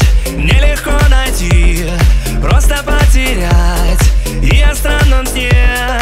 искать Нелегко найти Просто потерять. И о странном сне.